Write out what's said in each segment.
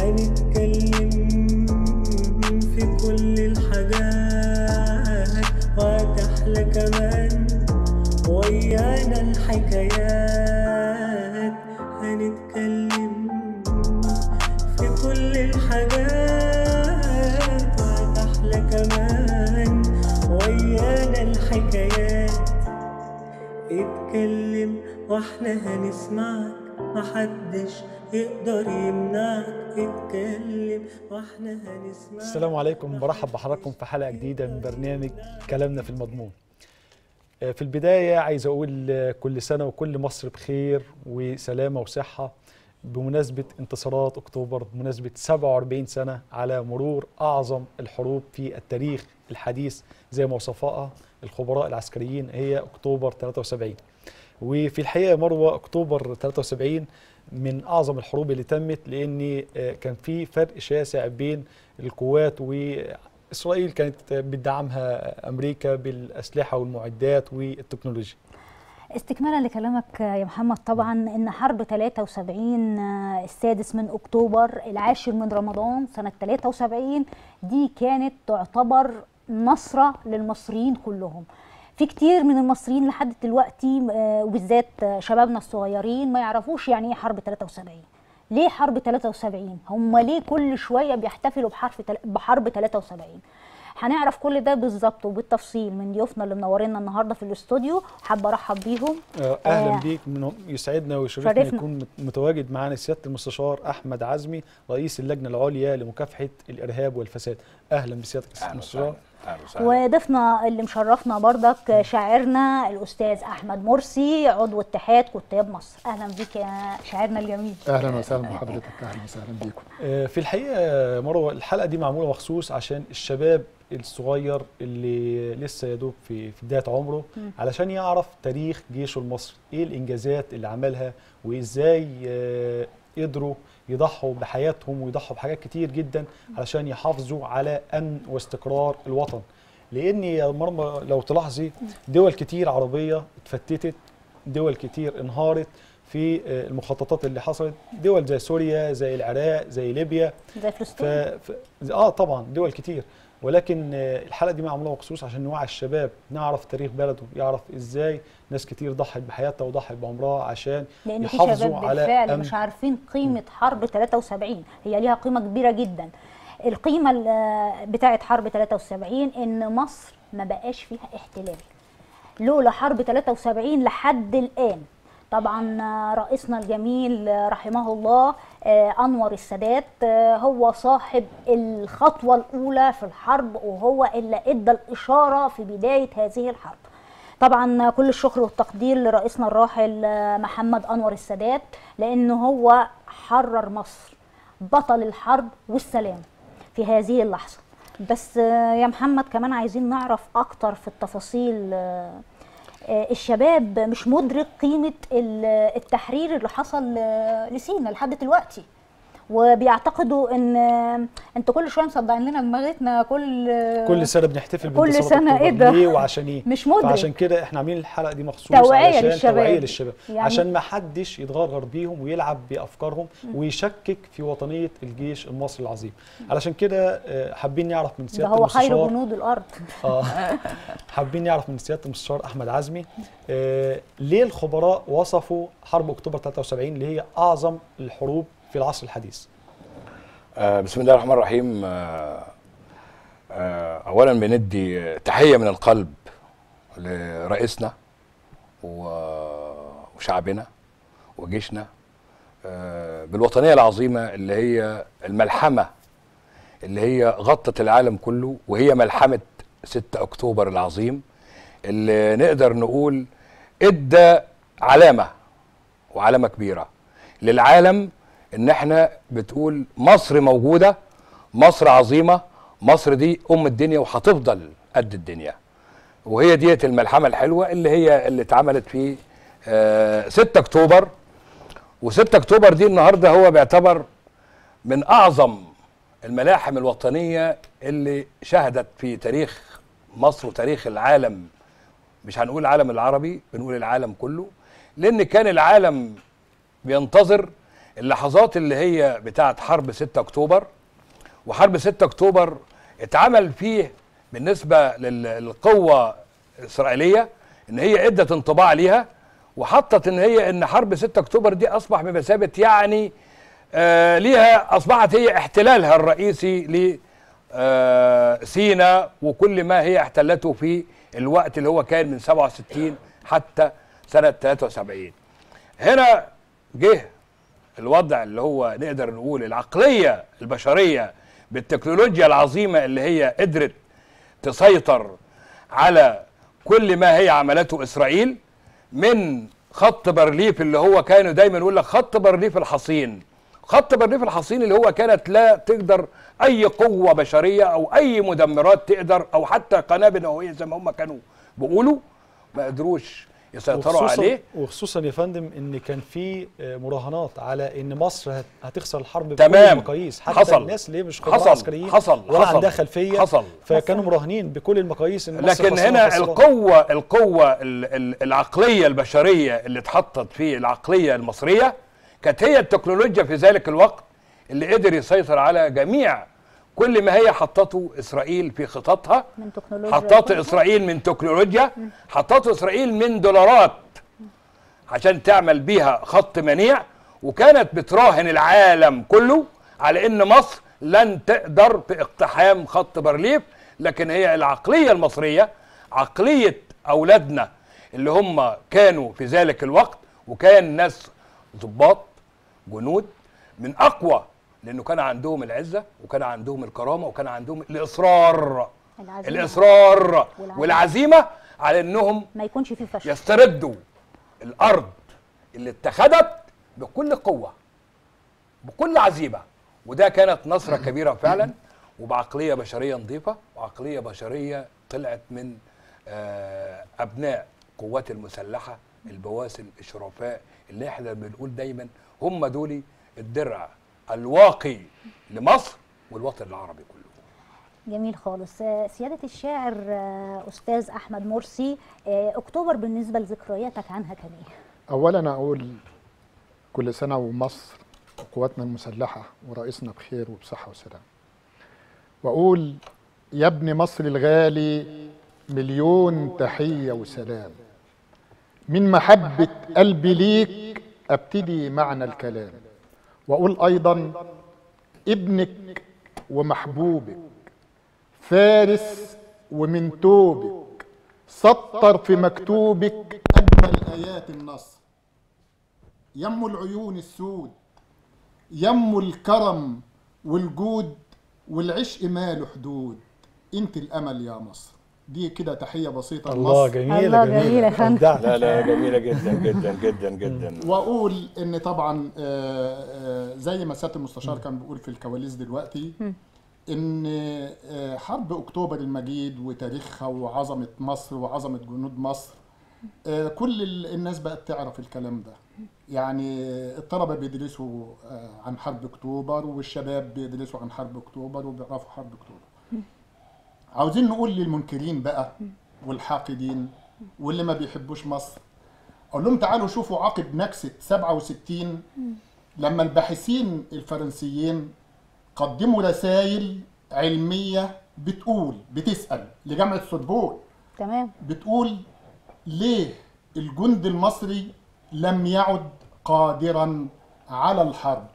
هنتكلم في كل الحاجات. وهتحلى كمان ويانا الحكايات. هنتكلم في كل الحاجات. وهتحلى كمان ويانا الحكايات. اتكلم وإحنا هنسمعك. محدش يقدر يمنعك اتكلم وإحنا هنسمعك. السلام عليكم. برحب بحضراتكم في حلقة جديدة من برنامج كلامنا في المضمون. آه، في البداية عايز أقول كل سنة وكل مصر بخير وسلامة وصحة. بمناسبة انتصارات أكتوبر بمناسبة 47 سنة على مرور أعظم الحروب في التاريخ الحديث زي ما وصفها الخبراء العسكريين هي أكتوبر 73 وفي الحقيقة مروة أكتوبر 73 من أعظم الحروب اللي تمت لأن آه، كان في فرق شاسع بين القوات وإسرائيل كانت بتدعمها أمريكا بالأسلحة والمعدات والتكنولوجيا. استكمالا لكلامك يا محمد طبعا إن حرب 73 آه، السادس من أكتوبر العاشر من رمضان سنة 73 دي كانت تعتبر نصرة للمصريين كلهم. في كتير من المصريين لحد دلوقتي آه، وبالذات شبابنا الصغيرين ما يعرفوش يعني إيه حرب 73 ليه حرب 73 هم ليه كل شوية بيحتفلوا بحرف تل- بحرب 73 هنعرف كل ده بالظبط وبالتفصيل من ضيوفنا اللي منورينا النهارده في الاستوديو. حابة أرحب بيهم. آه، أهلا آه، بيك. من يسعدنا ويشرفنا شرفنا. يكون مت- متواجد معانا سيادة المستشار أحمد عزمي رئيس اللجنة العليا لمكافحة الإرهاب والفساد. أهلا وسهلا. أهلا وسهلا. وضيفنا اللي مشرفنا بردك شاعرنا الأستاذ أحمد مرسي عضو اتحاد كتاب مصر. أهلا بيك يا شاعرنا الجميل. أهلا وسهلا بحضرتك أهلا وسهلا بيكم. آه، في الحقيقة يا مروة الحلقة دي معمولة مخصوص عشان الشباب الصغير اللي لسه يدوب في في بداية عمره علشان يعرف تاريخ جيشه المصري. إيه الإنجازات اللي عملها؟ وإزاي آه، قدروا يضحوا بحياتهم ويضحوا بحاجات كتير جدا علشان يحافظوا على أمن واستقرار الوطن. لأن يا مرمى لو تلاحظي دول كتير عربية اتفتتت دول كتير انهارت في آه، المخططات اللي حصلت. دول زي سوريا زي العراق زي ليبيا. زي ف... فلسطين ف... آه طبعا دول كتير. ولكن آه، الحلقة دي معمولة مخصوص عشان نوعي الشباب نعرف تاريخ بلده يعرف إزاي ناس كتير ضحت بحياتها وضحت بعمرها عشان في يحافظوا شباب على بالفعل مش عارفين قيمة حرب 73 هي ليها قيمة كبيرة جدا. القيمة ال- بتاعه حرب 73 إن مصر ما بقاش فيها احتلال. لولا حرب 73 لحد الآن طبعا رئيسنا الجميل رحمه الله آه، أنور السادات آه، هو صاحب الخطوة الأولى في الحرب وهو اللي إدى الإشارة في بداية هذه الحرب. طبعا كل الشكر والتقدير لرئيسنا الراحل آه، محمد أنور السادات لأنه هو حرر مصر بطل الحرب والسلام في هذه اللحظة. بس يا محمد كمان عايزين نعرف أكتر في التفاصيل الشباب مش مدرك قيمة ال- التحرير اللي حصل آه، لسينا لحد دلوقتي. وبيعتقدوا إن أنتوا كل شوية مصدعين لنا دماغتنا كل كل سنة بنحتفل كل أكتوبر. إيه ده؟ ليه وعشان إيه مش مدرك. فعشان كده إحنا عاملين الحلقة دي مخصوص توعية علشان للشباب. توعية للشباب يعني- عشان ما حدش يتغرغر بيهم ويلعب بأفكارهم ويشكك في وطنية الجيش المصري العظيم علشان كده آه، حابين نعرف من ده سياده هو خير جنود الأرض آه حابين نعرف من سيادة المستشار أحمد عزمي آه ليه الخبراء وصفوا حرب أكتوبر 73 اللي هي أعظم الحروب في العصر الحديث. آه بسم الله الرحمن الرحيم. آه آه اولا بندي تحية من القلب لرئيسنا وشعبنا وجيشنا بالوطنية العظيمة اللي هي الملحمة اللي هي غطت العالم كله وهي ملحمة 6 أكتوبر العظيم اللي نقدر نقول إدى علامة وعلامة كبيرة للعالم إن إحنا بتقول مصر موجودة مصر عظيمة مصر دي أم الدنيا وهتفضل قد الدنيا. وهي ديت الملحمة الحلوة اللي هي اللي اتعملت في آه 6 أكتوبر. و6 أكتوبر دي النهارده هو بيعتبر من أعظم الملاحم الوطنية اللي شهدت في تاريخ مصر وتاريخ العالم. مش هنقول العالم العربي بنقول العالم كله. لأن كان العالم بينتظر اللحظات اللي هي بتاعت حرب 6 أكتوبر وحرب 6 أكتوبر اتعمل فيه بالنسبة لل- للقوة الإسرائيلية إن هي إدت انطباع ليها وحطت إن هي إن حرب 6 أكتوبر دي أصبح بمثابة يعني آه ليها أصبحت هي احتلالها الرئيسي ل آه سينا وكل ما هي احتلته في الوقت اللي هو كان من 67 حتى سنة 73 هنا جه الوضع اللي هو نقدر نقول العقلية البشرية بالتكنولوجيا العظيمة اللي هي قدرت تسيطر على كل ما هي عملته إسرائيل من خط بارليف اللي هو كانوا دايما يقول لك خط بارليف الحصين. خط بارليف الحصين اللي هو كانت لا تقدر أي قوة بشرية أو أي مدمرات تقدر أو حتى قنابل نووية زي ما هم كانوا بيقولوا ما قدروش يسيطروا وخصوصا عليه وخصوصا يا فندم إن كان في آه، مراهنات على إن مصر هت- هتخسر الحرب بكل تمام. المقاييس حتى حصل. الناس اللي هي مش خبراء حصل. عسكريين حصل. ولا حصل. عندها خلفية حصل. فكانوا مراهنين بكل المقاييس إن مصر لكن هنا خسرانة. القوة القوة ال- ال- العقلية البشرية اللي اتحطت في العقلية المصرية كانت هي التكنولوجيا في ذلك الوقت اللي قدر يسيطر على جميع كل ما هي حطته إسرائيل في خططها من تكنولوجيا حطته إسرائيل من تكنولوجيا حطته إسرائيل من دولارات عشان تعمل بيها خط منيع وكانت بتراهن العالم كله على إن مصر لن تقدر بإقتحام خط بارليف لكن هي العقلية المصرية عقلية أولادنا اللي هم كانوا في ذلك الوقت وكان ناس ضباط جنود من أقوى لأنه كان عندهم العزة وكان عندهم الكرامة وكان عندهم الإصرار. العزيمة. الإصرار والعزيمة. والعزيمة على إنهم ما يكونش فيه فشل. يستردوا الأرض اللي اتخذت بكل قوة بكل عزيمة. وده كانت نصرة كبيرة فعلا. وبعقلية بشرية نظيفة. وعقلية بشرية طلعت من آه، أبناء قوات المسلحة البواسل الشرفاء اللي إحنا بنقول دايما هم دول الدرع. الواقي لمصر والوطن العربي كله. جميل خالص. آه، سيادة الشاعر آه، أستاذ أحمد مرسي آه، أكتوبر بالنسبة لذكرياتك عنها كان إيه؟ اولا أقول كل سنة ومصر وقواتنا المسلحة ورئيسنا بخير وبصحة وسلام. وأقول يا ابن مصر الغالي مليون تحية وسلام. من محبة قلبي ليك أبتدي معنى الكلام. وأقول أيضا ابنك ومحبوبك فارس ومن توبك سطر في مكتوبك أجمل آيات النصر يم العيون السود يم الكرم والجود والعشق ماله حدود. انت الأمل يا مصر. دي كده تحية بسيطة الله لمصر جميلة الله جميلة. أبدعت. لا لا جميلة جدا جدا جدا جدا. وأقول إن طبعا آه، آه، زي ما سياده المستشار كان بيقول في الكواليس دلوقتي إن آه، حرب أكتوبر المجيد وتاريخها وعظمة مصر وعظمة جنود مصر كل ال- الناس بقت تعرف الكلام ده. يعني الطلبة بيدرسوا عن حرب أكتوبر والشباب بيدرسوا عن حرب أكتوبر وبيعرفوا حرب أكتوبر. عاوزين نقول للمنكرين بقى والحاقدين واللي ما بيحبوش مصر أقول لهم تعالوا شوفوا عقب نكسة 67 لما الباحثين الفرنسيين قدموا رسائل علمية بتقول بتسأل لجامعة سوربون تمام. بتقول ليه الجند المصري لم يعد قادرا على الحرب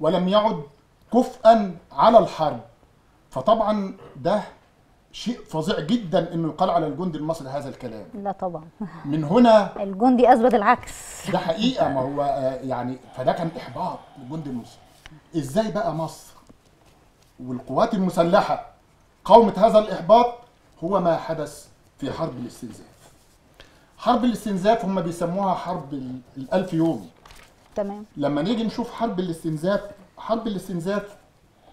ولم يعد كفءا على الحرب؟ فطبعا ده شيء فظيع جدا إنه يقال على الجند المصري هذا الكلام. لا طبعا. من هنا الجندي أثبت العكس. ده حقيقة ما هو آه، يعني فده كان إحباط للجند المصري. إزاي بقى مصر والقوات المسلحة قاومت هذا الإحباط؟ هو ما حدث في حرب الاستنزاف. حرب الاستنزاف هم بيسموها حرب ال- الألف يوم. تمام. لما نيجي نشوف حرب الاستنزاف حرب الاستنزاف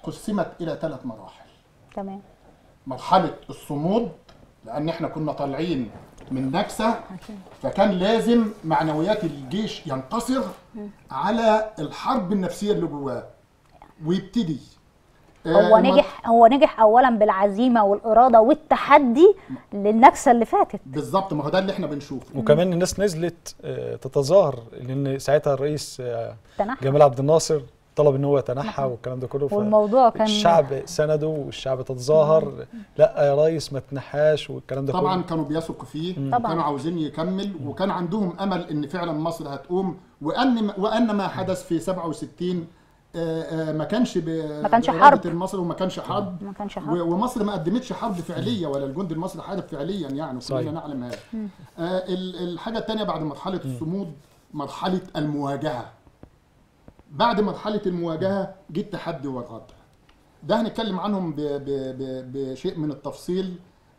قسمت إلى ثلاث مراحل. تمام. مرحلة الصمود لأن إحنا كنا طالعين من نكسة فكان لازم معنويات الجيش ينتصر على الحرب النفسية اللي جواه. ويبتدي. هو آه، الم- نجح هو نجح اولا بالعزيمة والإرادة والتحدي للنكسة اللي فاتت. بالظبط ما هو ده اللي إحنا بنشوفه. وكمان الناس نزلت آه، تتظاهر لأن ساعتها الرئيس آه، جمال عبد الناصر طلب إن هو يتنحى والكلام ده كله والموضوع كان الشعب سنده والشعب تتظاهر. لا يا ريس ما تنحاش والكلام ده طبعا كله. كانوا بيثقوا فيه طبعاً. وكانوا عاوزين يكمل وكان عندهم أمل إن فعلا مصر هتقوم. وأن وأن ما حدث في 67 آه، آه، ما كانش ب- ما كانش حرب. المصري وما كانش حرب. ما كانش حرب. ومصر ما قدمتش حرب فعلية ولا الجند المصري حارب فعليا يعني صحيح. كلنا نعلم هذا. آه، ال- الحاجة الثانية بعد مرحلة الصمود مرحلة المواجهة. بعد مرحلة المواجهة جه التحدي والردع ده هنتكلم عنهم ب ب ب بشيء من التفصيل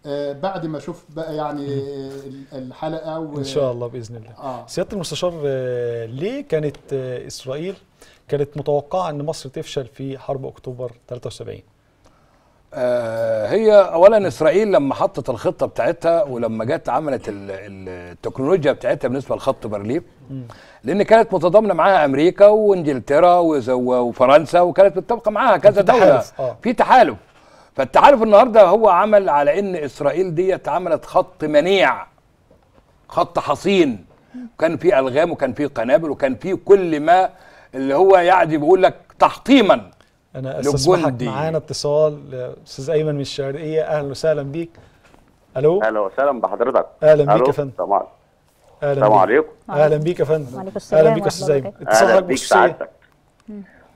آه، بعد ما أشوف بقى يعني ال- الحلقة و... إن شاء الله بإذن الله. آه. سيادة المستشار آه، ليه كانت آه، إسرائيل كانت متوقعة إن مصر تفشل في حرب أكتوبر 73 آه، هي اولا إسرائيل لما حطت الخطة بتاعتها ولما جت عملت ال- ال- التكنولوجيا بتاعتها بالنسبة لخط بارليف لأن كانت متضامنة معاها أمريكا وإنجلترا وفرنسا وكانت متفقة معاها كذا دولة. تحالف، آه. في تحالف. فالتحالف النهارده هو عمل على إن إسرائيل ديت عملت خط منيع خط حصين. كان فيه ألغام وكان فيه قنابل وكان فيه كل ما اللي هو يعني بيقول لك تحطيما. أنا استسمحك. معانا اتصال أستاذ أيمن من الشرقية. أهلا وسهلا بيك. ألو؟ أهلا وسهلا بحضرتك. أهلا بيك يا فندم. السلام أهلا. عليكم. أهلا بيك يا فندم. أهلا بيك يا أستاذ أيمن. وبركاته. اتصال أهلا حضرتك بيك بخصوصيه سعادتك.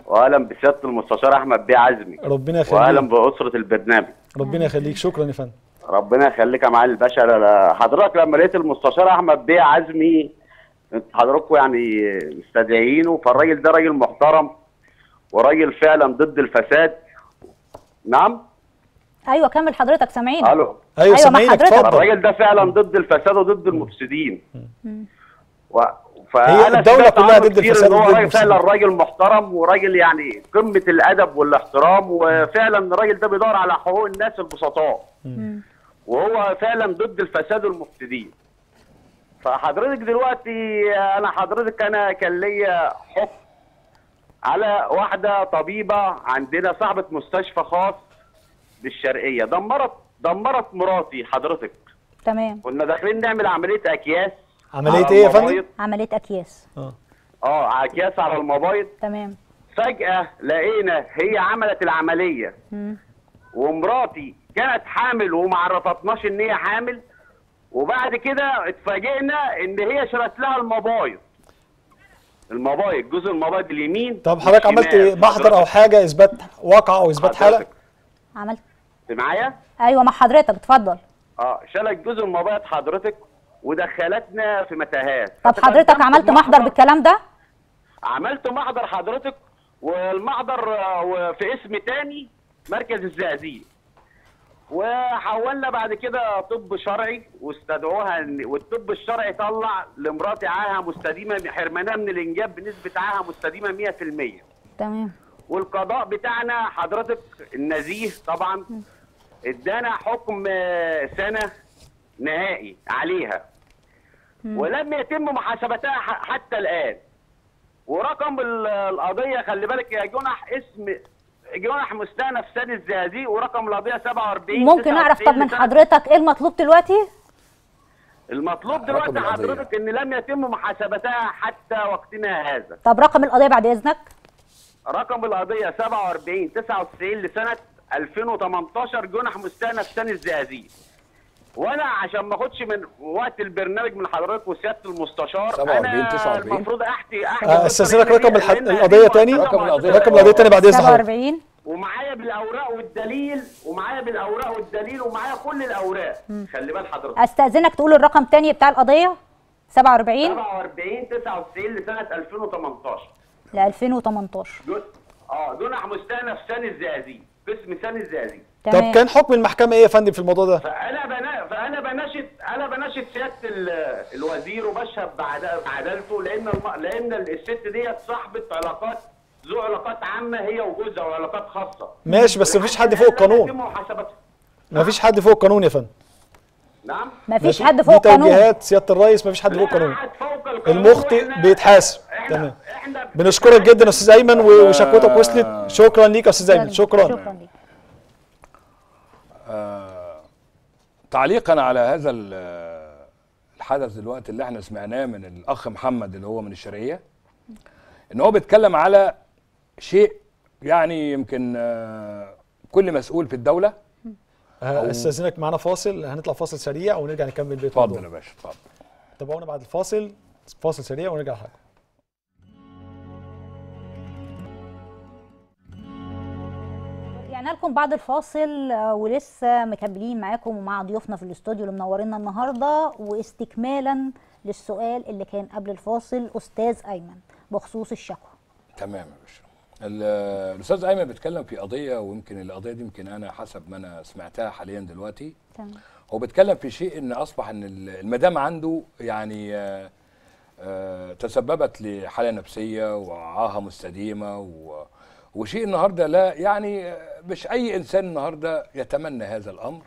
واهلا بسيادة المستشار أحمد بيه عزمي. ربنا واهلا يخليك بأسرة البرنامج. ربنا يخليك. شكرا يا فندم. ربنا يخليك يا معالي الباشا أنا- حضرتك لما لقيت المستشار أحمد بيه عزمي حضراتكم يعني مستدعيينه فالراجل ده راجل محترم. وراجل فعلا ضد الفساد. نعم؟ أيوه كمل حضرتك سامعين ألو. أيوه أيوة، مع سامعينك حضرتك. اتفضل. الراجل ده فعلا ضد الفساد وضد المفسدين. و... الدولة سمعت كلها ضد الفساد هو فعلا. راجل محترم وراجل يعني قمة الأدب والاحترام وفعلا الراجل ده بيدور على حقوق الناس البسطاء. وهو فعلا ضد الفساد والمفسدين. فحضرتك دلوقتي أنا حضرتك أنا كان ليا حكم على واحدة طبيبة عندنا صاحبة مستشفى خاص بالشرقية. دمرت دمرت مراتي حضرتك. تمام. كنا داخلين نعمل عملية أكياس عملية على إيه يا فندم؟ المبايض. عملية أكياس. آه. أكياس على المبايض تمام. فجأة لقينا هي عملت العملية. مم. ومراتي كانت حامل وما عرفتناش إن هي حامل. وبعد كده اتفاجئنا إن هي شرت لها المبايض المبايض جزء المبايض اليمين طب حضرتك عملت. محضر أو حاجة إثبات واقع أو إثبات حالة؟ عملت. معايا؟ أيوه مع حضرتك. اتفضل. آه شالت جزء المبايض حضرتك ودخلتنا في متاهات. طب حضرتك عملت محضر؟ بالكلام ده؟ عملت محضر حضرتك والمحضر آه، في اسم تاني مركز الزقازيق. وحولنا بعد كده طب شرعي واستدعوها والطب الشرعي طلع لمراتي عاهه مستديمة حرمانها من الإنجاب بنسبة عاهه مستديمة 100% تمام. والقضاء بتاعنا حضرتك النزيه طبعا ادانا حكم آه، سنة نهائي عليها. ولم يتم محاسبتها حتى الآن. ورقم ال- القضية خلي بالك يا جنح اسم جنح مستأنف سادس الزقازيق ورقم القضية 47 ممكن أعرف طب 99 من حضرتك إيه المطلوب دلوقتي؟ المطلوب دلوقتي. حضرتك إن لم يتم محاسبتها حتى وقتنا هذا. طب رقم القضية بعد إذنك؟ رقم القضية 47 99 لسنة 2018 جنح مستأنف ثاني الزقازيق وأنا عشان ما اخدش من وقت البرنامج من حضرتك وسياده المستشار 47 أنا 49. المفروض احكي أحكي آه، استاذنك رقم الح- القضية هذه تاني؟ رقم القضية. مؤسسة رقم القضية تاني بعد إذن حضرتك 47 ومعايا بالأوراق والدليل ومعايا بالأوراق والدليل ومعايا كل الأوراق. خلي بال حضرتك. أستأذنك تقول الرقم تاني بتاع القضية؟ 47 47 99 لسنة 2018 ل 2018 دون آه جنح مستأنف ثاني الزقازيق. قسم ثاني الزقازيق. طب تمام. كان حكم المحكمة إيه يا فندم في الموضوع ده؟ فأنا بنا فأنا بناشد أنا بناشد سيادة ال- الوزير وبشهد بعد- بعدالته لأن الم... لأن الست ديت صاحبة علاقات ذو علاقات عامة هي وجوزها وعلاقات خاصة. ماشي بس مفيش حد فوق القانون. مفيش حد فوق القانون يا فندم. نعم. مفيش؟ حد فوق القانون. توجيهات سيادة الرئيس مفيش حد فوق القانون. أحد فوق القانون. المخطئ بيتحاسب. تمام. إحنا بنشكرك جدا يا أستاذ أيمن وشكوتك وصلت. شكرا ليك يا أستاذ أيمن. شكرا. شكرا ليك. تعليقا على هذا ال- الحدث دلوقتي اللي إحنا سمعناه من الأخ محمد اللي هو من الشرقية إن هو بيتكلم على شيء يعني يمكن آه، كل مسؤول في الدولة. آه، أستاذنك معانا فاصل. هنطلع فاصل سريع ونرجع نكمل بيت اتفضل. يا باشا اتفضل. تابعونا بعد الفاصل. فاصل سريع ونرجع لحضرتك. رجعنا لكم بعد الفاصل آه، ولسه مكملين معاكم ومع ضيوفنا في الاستوديو اللي منورينا النهارده. واستكمالا للسؤال اللي كان قبل الفاصل أستاذ أيمن بخصوص الشكوى. تمام يا باشا. ال- الأستاذ أيمن بيتكلم في قضية ويمكن القضية دي يمكن أنا حسب ما أنا سمعتها حاليا دلوقتي. تمام. هو بيتكلم في شيء إن أصبح إن ال- المدام عنده يعني آه، آه، تسببت لحالة نفسية وعاهه مستديمة و- وشيء النهارده لا يعني مش أي إنسان النهارده يتمنى هذا الأمر.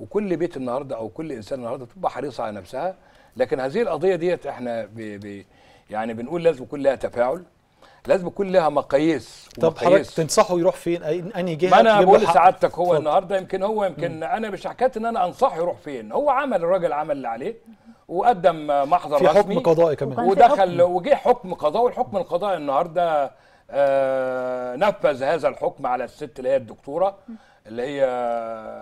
وكل بيت النهارده أو كل إنسان النهارده تبقى حريصة على نفسها. لكن هذه القضية ديت إحنا ب ب يعني بنقول لازم يكون لها تفاعل. لازم يكون لها مقاييس طب حضرتك. تنصحه يروح فين؟ أنهي جهة؟ ما أنا بقول؟ لسعادتك هو اتفضل. النهارده يمكن هو يمكن أنا مش حكاية إن أنا أنصحه يروح فين. هو عمل الراجل عمل اللي عليه وقدم محضر في رسمي حكم قضائي كمان. ودخل وجه حكم قضائي والحكم القضائي النهارده نفذ هذا الحكم على الست اللي هي الدكتورة اللي هي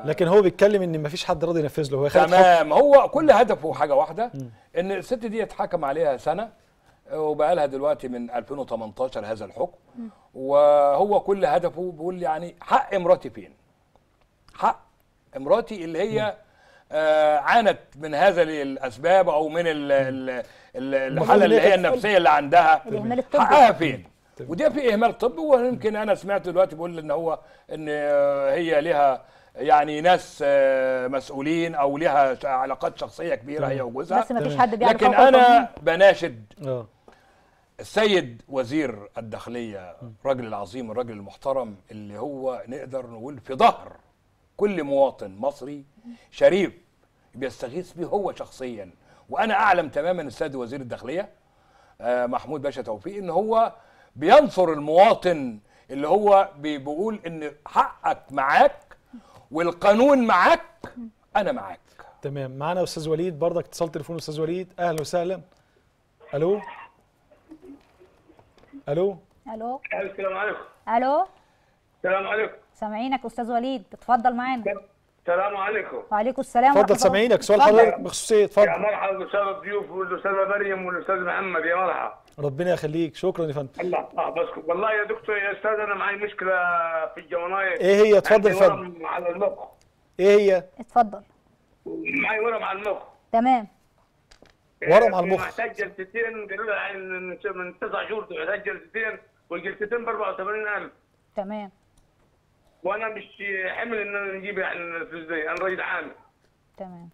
لكن هو بيتكلم إن مفيش حد راضي ينفذ له. هو تمام. هو كل هدفه حاجة واحدة إن الست دي اتحكم عليها سنة وبقى لها دلوقتي من 2018 هذا الحكم. وهو كل هدفه بيقول يعني حق مراتي فين؟ حق مراتي اللي هي آه عانت من هذا الاسباب أو من ال- ال- ال- الحالة اللي هي النفسية اللي عندها. حقها فين؟ ودي في إهمال طبي ويمكن أنا سمعت دلوقتي بيقول إن هو إن هي لها يعني ناس آه، مسؤولين أو لها علاقات شخصية كبيرة هي وجوزها بس ما فيش. حد بيعرف لكن. أنا بناشد آه السيد وزير الداخلية الراجل العظيم الراجل المحترم اللي هو نقدر نقول في ظهر كل مواطن مصري شريف بيستغيث بيه هو شخصيا وأنا أعلم تماما السيد وزير الداخلية آه، محمود باشا توفيق إن هو بينصر المواطن اللي هو بي- بيقول إن حقك معاك والقانون معاك أنا معاك. تمام. معانا أستاذ وليد برضك اتصال تليفون أستاذ وليد. أهلا وسهلا. ألو؟ ألو؟ ألو؟ السلام عليكم. ألو؟ السلام عليكم. سامعينك أستاذ وليد اتفضل معانا. السلام عليكم. وعليكم السلام اتفضل. سامعينك. سؤال. حضرتك بخصوصيه يا اتفضل. مرحبا بالاستاذ الضيوف والأستاذة مريم والاستاذ محمد يا مرحبا ربنا يخليك. شكرا يا فندم. الله يحفظكم والله يا دكتور يا أستاذ أنا معي مشكلة في الجواناية. إيه هي؟ اتفضل اتفضل ورم على المخ. إيه هي؟ اتفضل. معي ورم على المخ. تمام. ورم على المخ. محتاج جلستين قالوا لي من من تسع شهور محتاج جلستين والجلستين ب 84000 تمام. وأنا مش حمل إن أنا نجيب يعني الفلوس دي أنا راجل عامل تمام.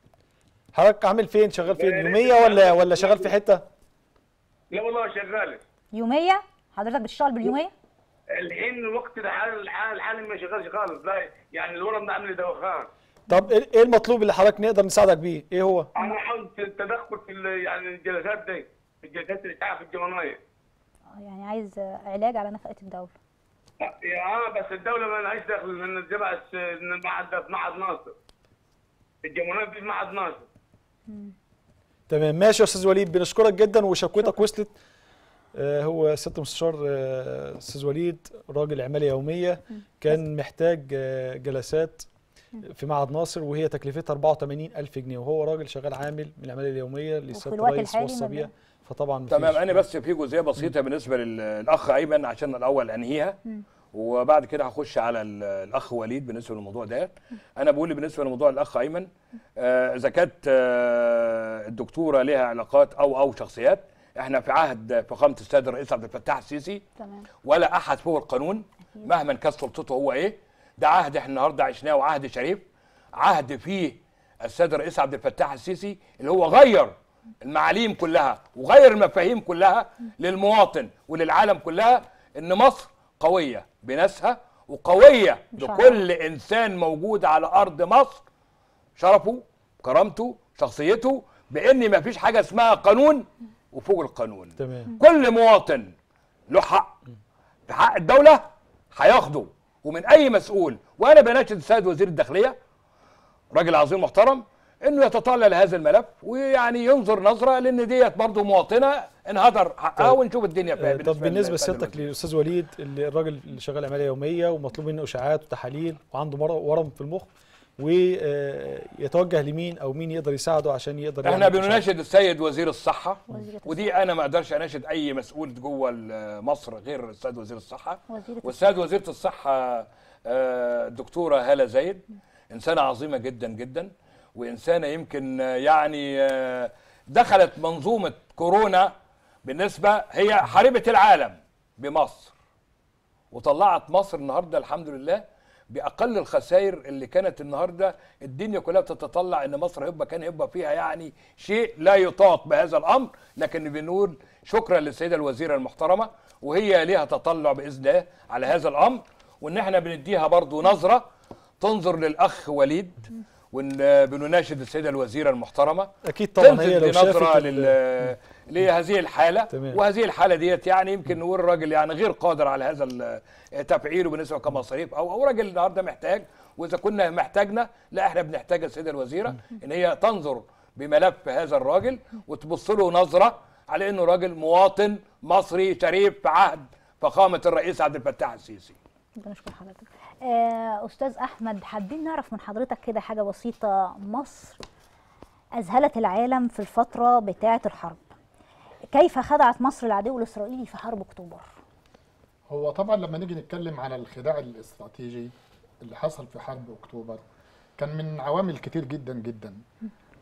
حضرتك عامل فين؟ شغال فين؟ يومية ولا ولا شغال في حتة؟ لا والله شغال. يومية؟ حضرتك بتشتغل باليومية؟ الحين الوقت الحالي الحالي الحالي ما شغالش خالص. لا يعني الورم ده عامل دوخان طب إيه إيه المطلوب اللي حضرتك نقدر نساعدك بيه؟ إيه هو؟ أنا حاولت التدخل في ال- يعني الجلسات دي الجلسات الاسعاف الجماليه آه، يعني عايز علاج على نفقة الدولة. آه بس الدولة ما لهاش دخل من الجبهه في معهد ناصر. الجماليه في معهد ناصر. تمام. ماشي يا أستاذ وليد بنشكرك جدا وشكوتك وصلت. آه هو ست مستشار آه، أستاذ وليد راجل عمالة يومية كان محتاج آه جلسات في معهد ناصر وهي تكلفتها 84 ألف جنيه وهو راجل شغال عامل من العملية اليومية للسياده الوقت الرئيس الحالي وصى بيها. بي- فطبعا. تمام أنا بس في جزئية بسيطة بالنسبة للأخ أيمن عشان الأول أنهيها. وبعد كده هخش على ال- الأخ وليد بالنسبة للموضوع ده. أنا بقول بالنسبة لموضوع الأخ أيمن آه، إذا كانت آه، الدكتورة لها علاقات أو أو شخصيات إحنا في عهد فخامة السيد الرئيس عبد الفتاح السيسي تمام. ولا أحد فوق القانون مهما كانت سلطته هو إيه. ده عهد إحنا النهارده عشناه وعهد شريف. عهد فيه السيد الرئيس عبد الفتاح السيسي اللي هو غير المعاليم كلها وغير المفاهيم كلها للمواطن وللعالم كلها إن مصر قوية. بناسها وقوية بكل إنسان موجود على أرض مصر شرفه كرامته شخصيته بإن ما فيش حاجة اسمها قانون وفوق القانون. تمام. كل مواطن له حق. في حق الدولة هياخده. ومن أي مسؤول وأنا بناشد السيد وزير الداخلية راجل عظيم محترم إنه يتطلع لهذا الملف ويعني ينظر نظرة لأن ديت برضه مواطنة انهدر حقها طيب. ونشوف الدنيا فيها آه، طب بالنسبة لسيادتك. للاستاذ وليد اللي الراجل اللي شغال عملية يومية ومطلوب منه إشاعات وتحاليل وعنده ورم في المخ ويتوجه لمين أو مين يقدر يساعده عشان يقدر إحنا؟ بنناشد السيد وزير الصحة ودي أنا ما أقدرش أناشد أي مسؤول جوه مصر غير السيد وزير الصحة والسيد وزيره الصحة آه، الدكتورة هالة زايد إنسانة عظيمة جدا جدا وإنسانة يمكن آه، يعني آه، دخلت منظومة كورونا بالنسبة هي حاربه العالم بمصر. وطلعت مصر النهارده الحمد لله بأقل الخسائر اللي كانت النهارده. الدنيا كلها بتتطلع إن مصر هيبقى كان هيبقى فيها يعني شيء لا يطاق بهذا الأمر. لكن بنقول شكرا للسيدة الوزيرة المحترمة وهي ليها تطلع بإذن الله على هذا الأمر. وإن إحنا بنديها برضو نظرة تنظر للأخ وليد وبنناشد السيدة الوزيرة المحترمة. أكيد طبعا هي لو شافت لل لهذه الحالة. تمام. وهذه الحالة ديت يعني يمكن نقول الراجل يعني غير قادر على هذا تفعيله بالنسبة كمصاريف أو أو راجل النهارده محتاج. وإذا كنا محتاجنا لا إحنا بنحتاج السيده الوزيرة إن هي تنظر بملف هذا الراجل وتبص له نظرة على إنه راجل مواطن مصري شريف في عهد فخامة الرئيس عبد الفتاح السيسي. بنشكر حضرتك. آه، أستاذ أحمد حابين نعرف من حضرتك كده حاجة بسيطة. مصر أذهلت العالم في الفترة بتاعة الحرب. كيف خدعت مصر العدو الإسرائيلي في حرب أكتوبر؟ هو طبعا لما نيجي نتكلم على الخداع الاستراتيجي اللي حصل في حرب أكتوبر كان من عوامل كتير جدا جدا.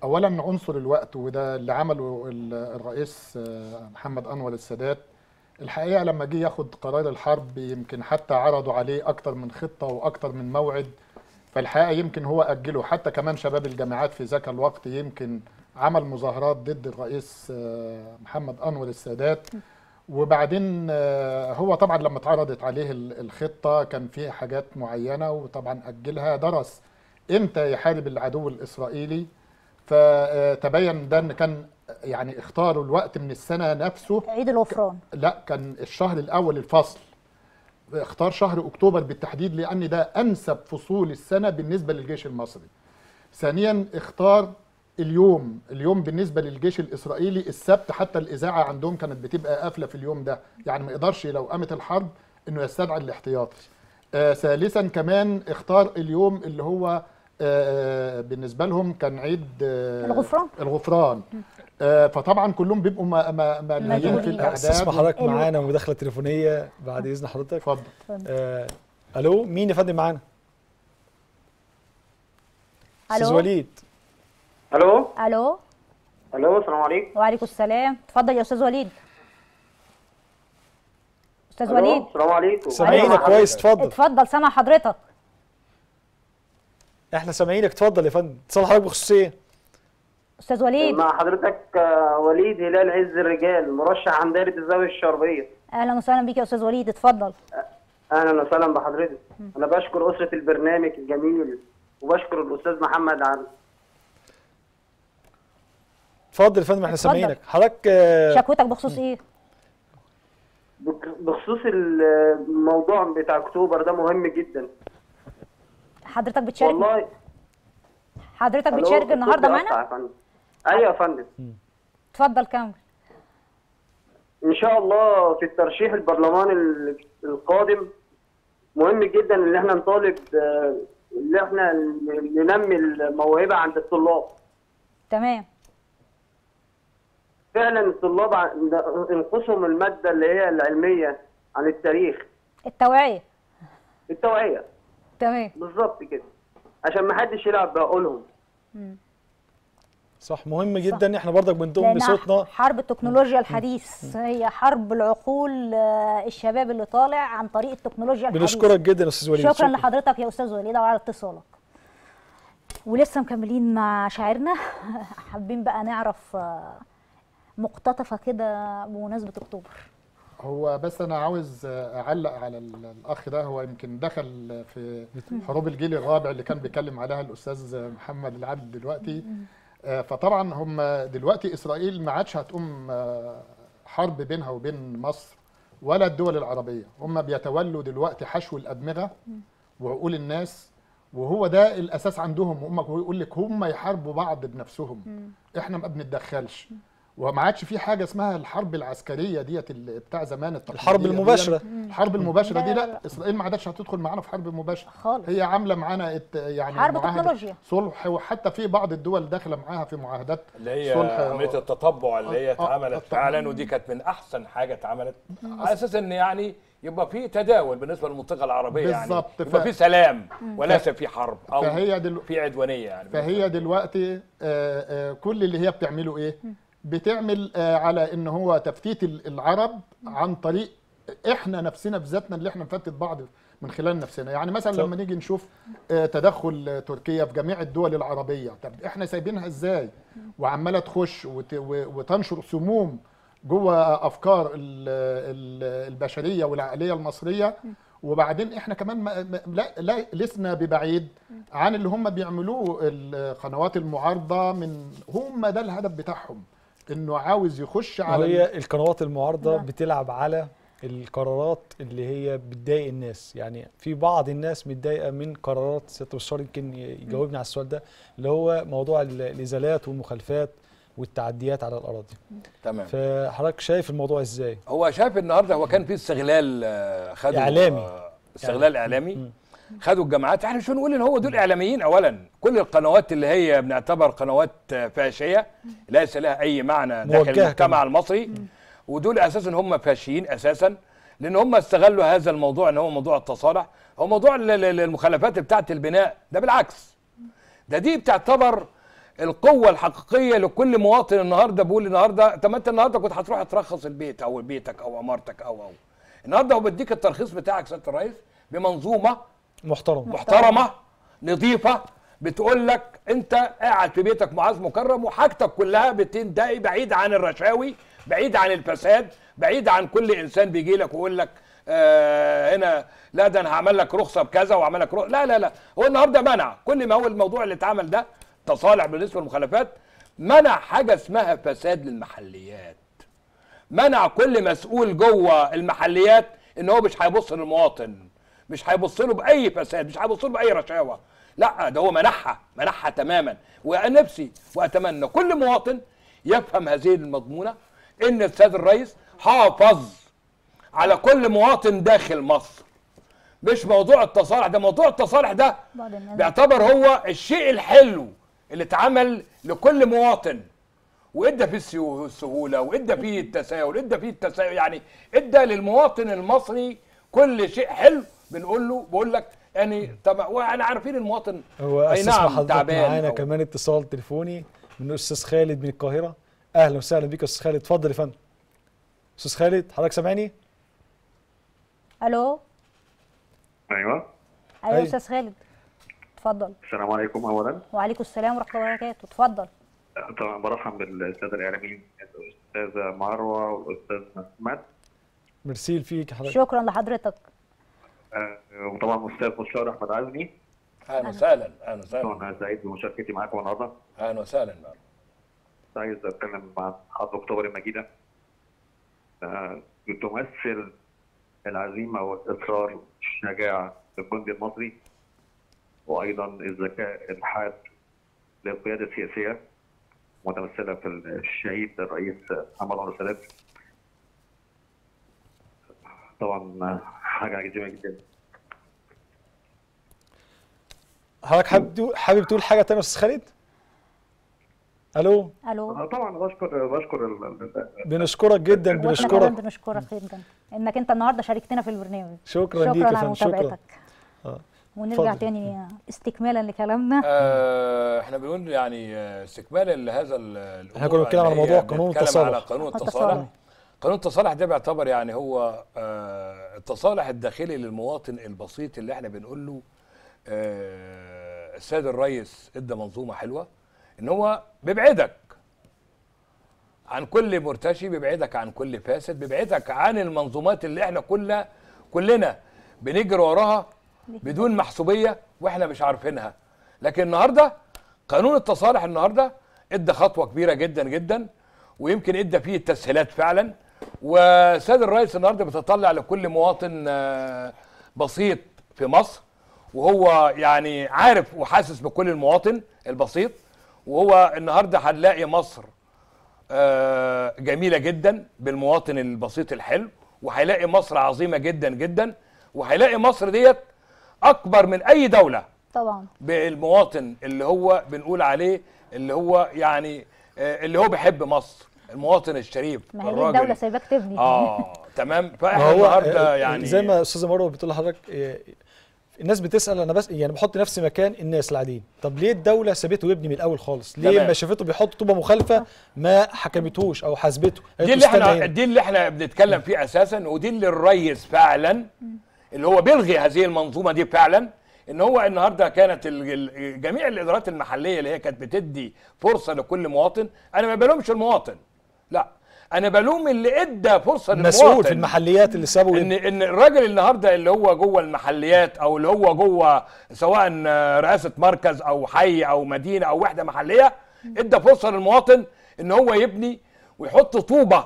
اولا عنصر الوقت وده اللي عمله ال- الرئيس آه، محمد أنور السادات. الحقيقة لما جه ياخد قرار الحرب يمكن حتى عرضوا عليه أكتر من خطة وأكتر من موعد. فالحقيقة يمكن هو أجله حتى كمان شباب الجامعات في ذاك الوقت يمكن عمل مظاهرات ضد الرئيس آه، محمد أنور السادات. وبعدين آه، هو طبعا لما اتعرضت عليه ال- الخطة كان فيها حاجات معينة وطبعا أجلها. درس إمتى يحارب العدو الإسرائيلي. فتبين ده إن كان يعني اختاروا الوقت من السنة نفسه. عيد الغفران. لا كان الشهر الأول الفصل. اختار شهر أكتوبر بالتحديد لأن ده أنسب فصول السنة بالنسبة للجيش المصري. ثانيا اختار اليوم اليوم بالنسبة للجيش الإسرائيلي السبت حتى الإذاعة عندهم كانت بتبقى قافلة في اليوم ده. يعني ما يقدرش لو قامت الحرب إنه يستدعي الاحتياطي آه ثالثا كمان اختار اليوم اللي هو آه بالنسبة لهم كان عيد آه الغفران. الغفران. آه فطبعا كلهم بيبقوا ما- ما- ملهيين في الأعداد. حضرتك الو- معانا مداخله تليفونية بعد إذن حضرتك. اتفضل. آه ألو مين يا فندم معانا؟ أستاذ ألو. وليد. ألو؟ ألو؟ ألو السلام عليكم. وعليكم السلام. اتفضل يا أستاذ وليد. أستاذ وليد. السلام عليكم. سامعينك كويس اتفضل. اتفضل سامع حضرتك. إحنا سامعينك اتفضل يا فندم. اتصال حضرتك بخصوصيه أستاذ وليد. مع حضرتك آه، وليد هلال عز الرجال مرشح عن دائرة الزاوية الشرقيه أهلا وسهلا بيك يا أستاذ وليد اتفضل. أهلا وسهلا بحضرتك. أنا بشكر أسرة البرنامج الجميل وبشكر الأستاذ محمد عن اتفضل يا فندم إحنا. سامعينك. حضرتك آه، شكوتك بخصوص إيه؟ بخصوص الموضوع بتاع اكتوبر ده مهم جدا. حضرتك بتشارك؟ والله. حضرتك بتشارك النهارده معانا؟ يا فندم. أيوه يا فندم. اتفضل كمل. إن شاء الله في الترشيح البرلماني ال- القادم مهم جدا إن إحنا نطالب آه، إن إحنا ننمي الموهبة عند الطلاب. تمام. فعلا الطلاب انقصهم المادة اللي هي العلمية عن التاريخ. التوعية. التوعية. تمام. بالظبط كده. عشان ما حدش يلعب بعقولهم صح مهم جدا ان إحنا برضك لأنها بصوتنا. حرب التكنولوجيا الحديث. هي حرب العقول آه، الشباب اللي طالع عن طريق التكنولوجيا الحديثة بنشكرك جدا يا أستاذ وليد. شكرا. لحضرتك يا أستاذ وليد وعلى اتصالك. ولسه مكملين مع شاعرنا. حابين بقى نعرف آه، مقتطفة كده بمناسبة أكتوبر. هو بس أنا عاوز أعلق على ال- الأخ ده هو يمكن دخل في حروب الجيل الرابع اللي كان بيتكلم عليها الأستاذ محمد العبد دلوقتي. آه، فطبعا هم دلوقتي إسرائيل ما عادش هتقوم آه، حرب بينها وبين مصر ولا الدول العربية. هم بيتولوا دلوقتي حشو الأدمغة وعقول الناس وهو ده الأساس عندهم. هم يقول لك هم يحاربوا بعض بنفسهم. إحنا ما بنتدخلش. وما عادش في حاجة اسمها الحرب العسكرية ديت اللي بتاع زمان التقليدية الحرب دي. المباشرة. الحرب المباشرة دي لا، لا، لا إسرائيل ما عادش هتدخل معانا في حرب مباشرة خالص. هي عاملة معانا يعني حرب تكنولوجيا. صلح وحتى في بعض الدول داخلة معاها في معاهدات اللي هي صلح عملية التطبع اللي هي آه، آه، اتعملت. فعلا ودي كانت من أحسن حاجة اتعملت على أساس إن يعني يبقى في تداول بالنسبة للمنطقة العربية يعني بالظبط. يبقى ف- في سلام وليس في حرب أو فهي دل... في عدوانية يعني فهي دلوقتي آه، آه، كل اللي هي بتعمله إيه بتعمل آه، على إن هو تفتيت ال- العرب عن طريق إحنا نفسنا بذاتنا اللي إحنا نفتت بعض من خلال نفسنا. يعني مثلا لما نيجي نشوف آه، تدخل تركيا في جميع الدول العربية طب إحنا سايبينها إزاي؟ وعمالة تخش وتنشر سموم جوه أفكار ال- ال- البشرية والعقلية المصرية. وبعدين إحنا كمان ما ما- لا, لا لسنا ببعيد عن اللي هم بيعملوه القنوات المعارضة من هم ده الهدف بتاعهم. إنه عاوز يخش على وهي القنوات المعارضة نعم. بتلعب على القرارات اللي هي بتضايق الناس. يعني في بعض الناس متضايقة من قرارات سيادة المستشار يمكن يجاوبني على السؤال ده اللي هو موضوع ال- الإزالات والمخالفات والتعديات على الأراضي. تمام. فحضرتك شايف الموضوع إزاي؟ هو شايف النهارده هو كان في استغلال آه، خدوا إعلامي. آه، استغلال إعلامي. خدوا الجامعات. إحنا مش هنقول إن هو دول إعلاميين اولا. كل القنوات اللي هي بنعتبر قنوات فاشية ليس لها أي معنى داخل المجتمع. المصري. ودول أساسا هم فاشيين أساسا لأن هم استغلوا هذا الموضوع إن هو موضوع التصالح هو موضوع ال- ال- المخالفات بتاعة البناء. ده بالعكس. ده دي بتعتبر القوة الحقيقية لكل مواطن النهارده. بقول النهارده طب ما أنت النهارده كنت هتروح ترخص البيت أو بيتك أو عمارتك أو أو. النهارده هو بيديك الترخيص بتاعك سيادة الرئيس بمنظومة محترم. محترمة. نظيفة بتقول لك انت قاعد في بيتك معاذ مكرم وحاجتك كلها بتنتهي بعيد عن الرشاوي بعيد عن الفساد بعيد عن كل إنسان بيجي لك ويقول لك آه هنا لا ده أنا هعمل لك رخصة بكذا واعمل لك رخصة. لا لا لا. هو النهارده منع. كل ما هو الموضوع اللي اتعمل ده تصالح بالنسبة للمخالفات منع حاجة اسمها فساد للمحليات. منع كل مسؤول جوه المحليات إن هو مش هيبص للمواطن. مش هيبص له بأي فساد مش هيبص له بأي رشاوى لا ده هو منعها منعها تماما. وأنا نفسي وأتمنى كل مواطن يفهم هذه المضمونة إن السيد الرئيس حافظ على كل مواطن داخل مصر. مش موضوع التصالح ده موضوع التصالح ده بيعتبر هو الشيء الحلو اللي اتعمل لكل مواطن. وإدى فيه السهولة وإدى فيه التساهل إدى فيه التساهل يعني إدى للمواطن المصري كل شيء حلو. بنقول له بقول لك يعني طب وإحنا عارفين المواطن. هو أي نعم حضرتك تعبان. معانا أو- كمان اتصال تليفوني من الاستاذ خالد من القاهرة. أهلا وسهلا بيك يا أستاذ خالد. اتفضل يا فندم. أستاذ خالد حضرتك سامعني؟ ألو؟ أيوه. أيوه. يا أستاذ خالد. اتفضل. السلام عليكم. اولا وعليكم السلام ورحمة الله وبركاته. اتفضل. طبعا برحب بالساده الإعلاميين الأستاذة مروة والأستاذ محمد ميرسي فيك حضرتك. شكرا لحضرتك. وطبعا الاستاذ مستشار أحمد عزمي أهلا وسهلا أهلا وسهلا. أنا سعيد بمشاركتي معاكم النهارده. أهلا وسهلا عايز أتكلم عن حرب اكتوبر المجيده آه، تمثل العزيمة والاصرار والشجاعه للجندي المصري وأيضا الذكاء الحاد للقيادة السياسية متمثلة في الشهيد الرئيس محمد انور السادات طبعا حاجة عجيبة جدا. حضرتك حابب تقول حابب تقول حاجة تانية يا أستاذ خالد؟ ألو؟ ألو؟ طبعا بشكر بشكر ال- بنشكرك جدا بنشكرك. بنشكرك جدا. إنك أنت النهارده شاركتنا في البرنامج. شكرا ليك شكرا يا على فندم شكرا. متابعتك. آه. ونرجع اتفضل. تاني استكمالا لكلامنا. آه إحنا بنقول يعني آه، استكمالا لهذا ال- الأمور إحنا كنا بنتكلم على موضوع قانون التصالح. على قانون التصالح. قانون التصالح ده بيعتبر يعني هو آه التصالح الداخلي للمواطن البسيط اللي إحنا بنقول له آه السيد الرئيس ادى منظومة حلوة ان هو بيبعدك عن كل مرتشي بيبعدك عن كل فاسد بيبعدك عن المنظومات اللي إحنا كلها كلنا بنجري وراها بدون محسوبية وإحنا مش عارفينها. لكن النهارده قانون التصالح النهارده ادى خطوة كبيرة جدا جدا ويمكن ادى فيه التسهيلات فعلا. وسيد الرئيس النهارده بيتطلع لكل مواطن آه، بسيط في مصر وهو يعني عارف وحاسس بكل المواطن البسيط وهو النهارده هنلاقي مصر آه، جميلة جدا بالمواطن البسيط الحلو وهيلاقي مصر عظيمة جدا جدا وهيلاقي مصر ديت أكبر من أي دولة طبعا. بالمواطن اللي هو بنقول عليه اللي هو يعني آه، اللي هو بيحب مصر. المواطن الشريف ما هي. الدولة سايباك تبني. آه تمام. ما فاحنا هو النهارده آه، يعني زي ما أستاذة مروة بتقول لحضرتك آه، الناس بتسأل أنا بس يعني بحط نفسي مكان الناس العاديين. طب ليه الدولة سابته يبني من الأول خالص؟ ليه تمام. ما شافته بيحط طوبة مخالفة ما حكمتهوش أو حاسبته؟ دي اللي إحنا هنا. دي اللي إحنا بنتكلم فيه أساسا ودي اللي الريس فعلا اللي هو بيلغي هذه المنظومة دي فعلا إن هو النهارده كانت جميع الإدارات المحلية اللي هي كانت بتدي فرصة لكل مواطن أنا ما بلومش المواطن. لا. أنا بلوم اللي إدى فرصة للمواطن مسؤول في المحليات اللي سابوا ان إن الراجل النهارده اللي هو جوه المحليات أو اللي هو جوه سواء رئاسة مركز أو حي أو مدينة أو وحدة محلية إدى فرصة للمواطن إن هو يبني ويحط طوبة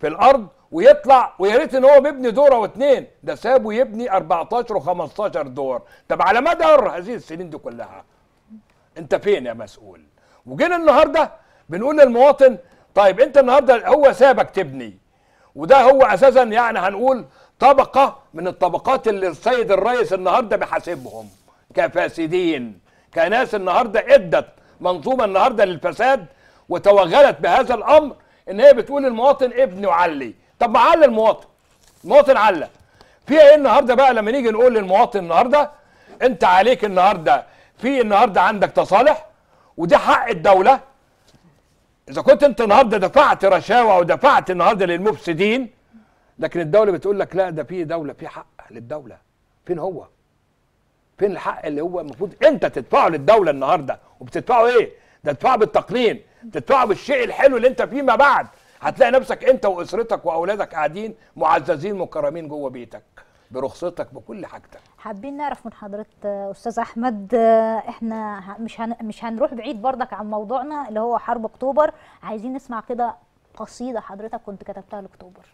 في الأرض ويطلع ويا ريت إن هو بيبني دورة واثنين ده سابه يبني 14 و15 دور. طب على مدار هذه السنين دي كلها أنت فين يا مسؤول؟ وجينا النهارده بنقول للمواطن طيب انت النهارده هو سابك تبني وده هو أساسا يعني هنقول طبقة من الطبقات اللي السيد الرئيس النهارده بيحاسبهم كفاسدين كناس النهارده ادت منظومة النهارده للفساد وتوغلت بهذا الأمر إن هي بتقول للمواطن ابني وعلي. طب ما على المواطن المواطن علق فيها إيه النهارده بقى لما نيجي نقول للمواطن النهارده؟ أنت عليك النهارده في النهارده عندك تصالح ودي حق الدولة إذا كنت أنت النهارده دفعت رشاوى ودفعت النهارده للمفسدين لكن الدولة بتقول لك لا ده في دولة في حق للدولة. فين هو؟ فين الحق اللي هو المفروض أنت تدفعه للدولة النهارده؟ وبتدفعه إيه؟ ده تدفعه بالتقنين تدفعه بالشيء الحلو اللي أنت فيما بعد. هتلاقي نفسك أنت وأسرتك وأولادك قاعدين معززين مكرمين جوه بيتك. برخصتك بكل حاجتك. حابين نعرف من حضرتك آه، أستاذ أحمد إحنا مش هن... مش هنروح بعيد برضك عن موضوعنا اللي هو حرب أكتوبر. عايزين نسمع كده قصيدة حضرتك كنت كتبتها لأكتوبر.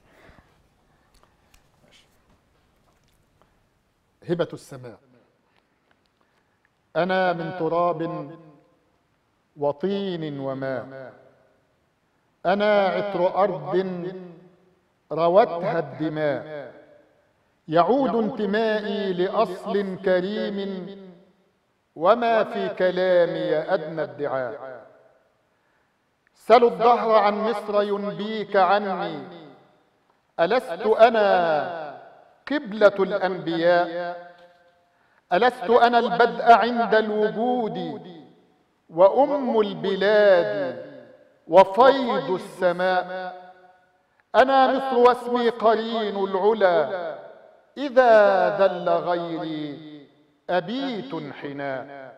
هبة السماء. أنا من تراب وطين وماء. أنا عطر أرض روتها الدماء. يعود انتمائي لأصل كريم. وما في كلامي أدنى ادعاء. سلوا الدهر عن مصر ينبيك عني. ألست أنا قبلة الأنبياء؟ ألست أنا البدء عند الوجود؟ وأم البلاد؟ وفيض السماء؟ أنا مصر واسمي قرين العلا. إذا ذل غيري أبيت انحناء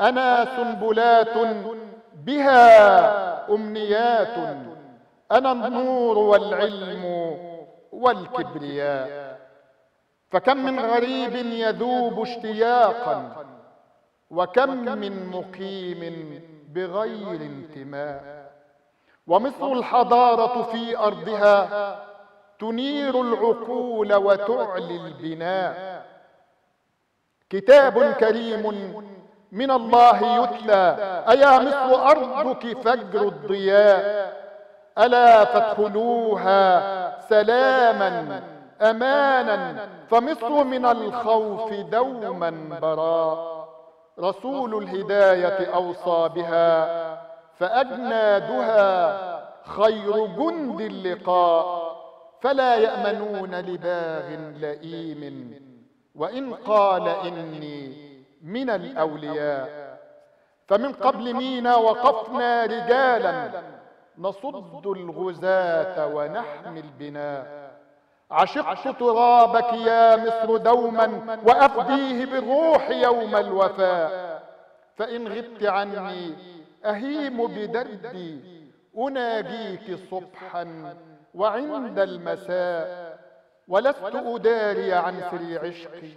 أنا سنبلات بها أمنيات. أنا النور والعلم والكبرياء. فكم من غريب يذوب اشتياقا. وكم من مقيم بغير انتماء. ومصر الحضارة في أرضها تنير العقول وتعلي البناء. كتاب كريم من الله يتلى. أيا مصر أرضك فجر الضياء. ألا فادخلوها سلاما أمانا. فمصر من الخوف دوما براء رسول الهداية أوصى بها. فأجنادها خير جند اللقاء. فلا يأمنون لباغ لئيم. وإن قال إني من الأولياء. فمن قبل مينا وقفنا رجالا نصد الغزاة ونحمي البناء. عشقت ترابك يا مصر دوما وأفديه بالروح يوم الوفاء. فإن غبت عني أهيم بدردي أناجيك صبحا وعند المساء ولست أداري عن سر عشقي.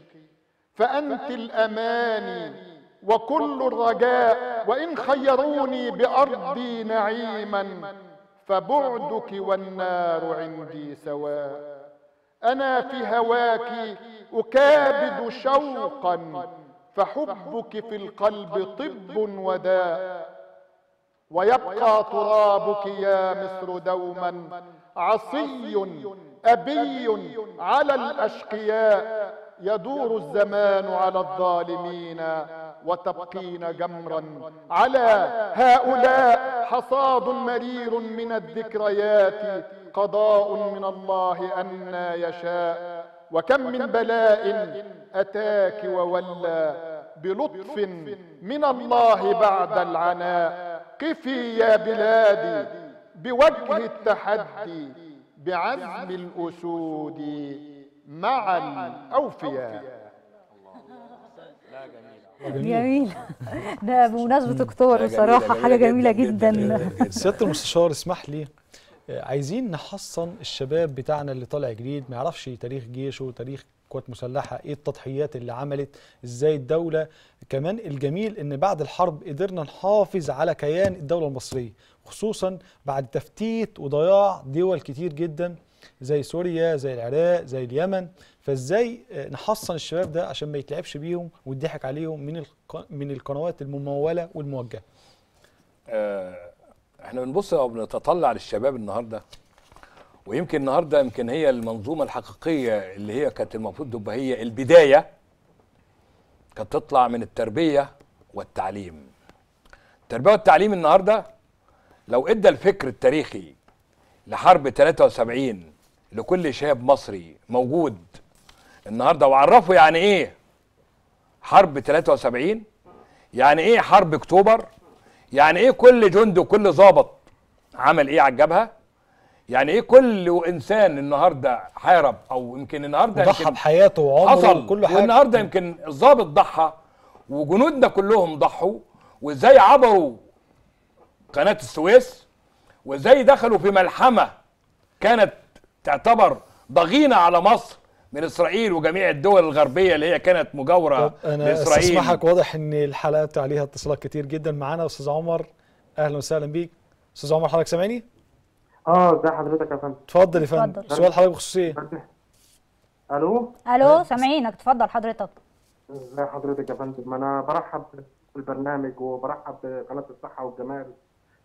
فأنت الأماني وكل الرجاء. وإن خيروني بأرضي نعيما فبعدك والنار عندي سواء. أنا في هواك أكابد شوقا. فحبك في القلب طب وداء. ويبقى ترابك يا مصر دوما. عصي أبي على الأشقياء يدور الزمان على الظالمين وتبقين جمرا على هؤلاء حصاد مرير من الذكريات قضاء من الله أنا يشاء وكم من بلاء أتاك وولى بلطف من الله بعد العناء. قفي يا بلادي. بوجه التحدي بعزم الأسود مع الأوفياء جميل. ده بمناسبة اكتوبر جميلة، بصراحة حاجة جميلة جداً،. سيادة المستشار اسمح لي. آه، عايزين نحصن الشباب بتاعنا اللي طالع جديد. ما يعرفش تاريخ جيشه تاريخ قوات مسلحة إيه التضحيات اللي عملت إزاي الدولة. كمان الجميل إن بعد الحرب قدرنا نحافظ على كيان الدولة المصرية. خصوصا بعد تفتيت وضياع دول كتير جدا زي سوريا زي العراق زي اليمن. فازاي آه، نحصن الشباب ده عشان ما يتلعبش بيهم ويضحك عليهم من من القنوات الممولة والموجهة؟ آه، إحنا بنبص أو بنتطلع للشباب النهارده ويمكن النهارده يمكن هي المنظومة الحقيقية اللي هي كانت المفروض تبقى هي البداية كانت تطلع من التربية والتعليم. التربيه والتعليم النهارده لو إدى الفكر التاريخي لحرب 73 لكل شاب مصري موجود النهارده وعرفه يعني إيه حرب 73 يعني إيه حرب أكتوبر؟ يعني إيه كل جندي وكل ضابط عمل إيه على الجبهه يعني إيه كل إنسان النهارده حارب أو يمكن النهارده يمكن بحياته وعمره حصل. وكل حاجة. والنهاردة يمكن الضابط ضحى وجنودنا كلهم ضحوا وإزاي عبروا قناة السويس وإزاي دخلوا في ملحمة كانت تعتبر ضغينه على مصر من إسرائيل وجميع الدول الغربية اللي هي كانت مجاورة طب أنا لإسرائيل. استسمحك واضح إن الحلقات عليها اتصالات كتير جدا معانا أستاذ عمر أهلا وسهلا بيك. أستاذ عمر حضرتك سامعني؟ آه ازي حضرتك يا فندم؟ اتفضل يا فندم. سؤال حضرتك بخصوص إيه؟ ألو؟ ألو سامعينك. اتفضل حضرتك. ازي حضرتك يا فندم؟ أنا برحب بالبرنامج وبرحب بقناة الصحة والجمال.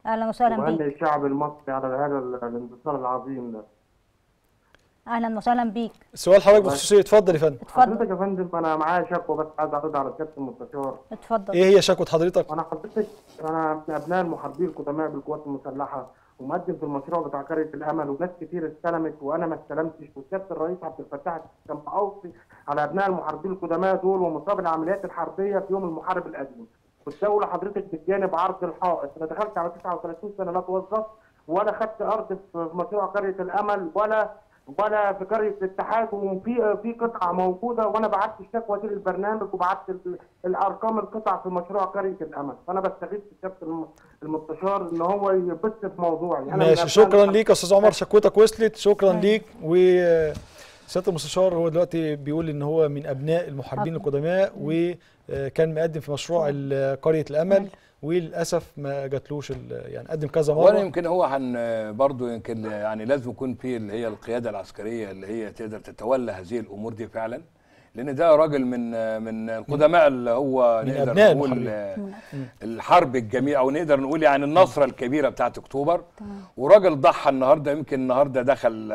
أهلا وسهلا وهنئ بيك. الشعب المصري على هذا الانتصار العظيم ده. أهلا وسهلا بيك. سؤال حضرتك بخصوص إيه اتفضل يا فندم. اتفضل. حضرتك يا فندم أنا معايا شكوى بس عايز أعرضها على سياده المستشار. اتفضل. إيه هي شكوى حضرتك؟ أنا حضرتك أنا من أبناء المحاربين القدماء بالقوات المسلحة ومقدم في المشروع بتاع قريه الأمل وناس كتير استلمت وأنا ما استلمتش. وسياده الرئيس عبد الفتاح كان اوصي على أبناء المحاربين القدماء دول ومصاب العمليات الحربية في يوم المحارب القديم. والدولة حضرتك بتجانب عرض الحائط. أنا دخلت على 39 سنة لا توظفت ولا خدت أرض في مشروع قرية الأمل ولا ولا في قرية الاتحاد وفي في قطعة موجودة وأنا بعت الشكوى دي للبرنامج وبعت ال- الأرقام القطع في مشروع قرية الأمل. فأنا بستغيث بالكابتن الم- المستشار إن هو يبث في موضوعي. ماشي. شكرا. ليك يا أستاذ عمر. شكوتك وصلت. شكرا ليك. و سياده المستشار هو دلوقتي بيقول إن هو من أبناء المحاربين القدماء وكان مقدم في مشروع قرية الأمل وللأسف ما جاتلوش ال- يعني قدم كذا وأنا مره يمكن هو هن برضه يمكن يعني لازم يكون في اللي هي القيادة العسكرية اللي هي تقدر تتولى هذه الأمور دي فعلا لأن ده راجل من من القدماء اللي هو من نقدر نقول. الحرب الجميلة أو نقدر نقول يعني النصره الكبيرة بتاعت أكتوبر. وراجل ضحى النهارده يمكن النهارده دخل